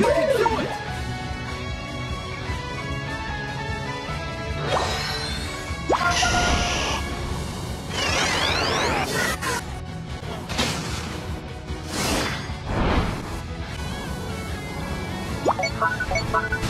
You can do it!